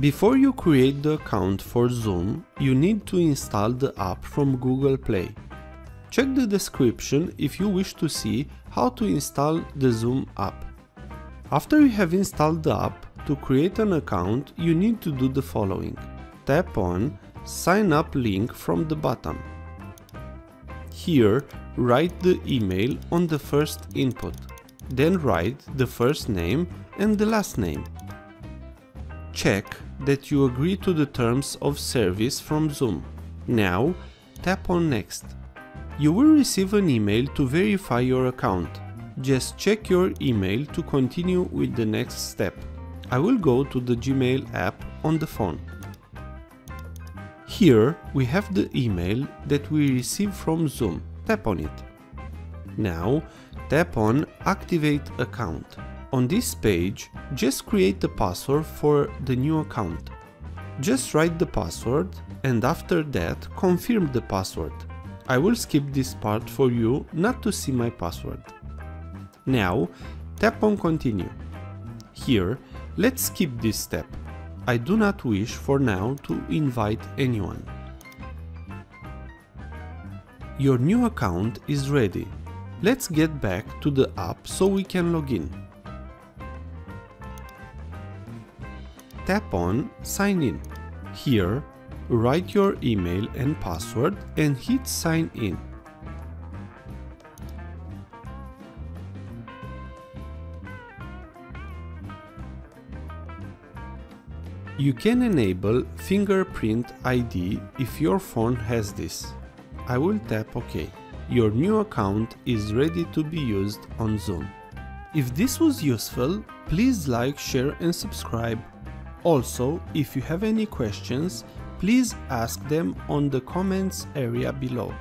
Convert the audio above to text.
Before you create the account for Zoom, you need to install the app from Google Play. Check the description if you wish to see how to install the Zoom app. After you have installed the app, to create an account you need to do the following. Tap on Sign Up link from the bottom. Here, write the email on the first input. Then write the first name and the last name. Check that you agree to the terms of service from Zoom. Now, tap on Next. You will receive an email to verify your account. Just check your email to continue with the next step. I will go to the Gmail app on the phone. Here we have the email that we received from Zoom. Tap on it. Now tap on Activate account. On this page, just create the password for the new account. Just write the password and after that confirm the password. I will skip this part for you not to see my password. Now tap on continue. Here, let's skip this step. I do not wish for now to invite anyone. Your new account is ready. Let's get back to the app so we can log in. Tap on Sign In. Here, write your email and password and hit Sign In. You can enable fingerprint ID if your phone has this. I will tap OK. Your new account is ready to be used on Zoom. If this was useful, please like, share and subscribe. Also, if you have any questions, please ask them on the comments area below.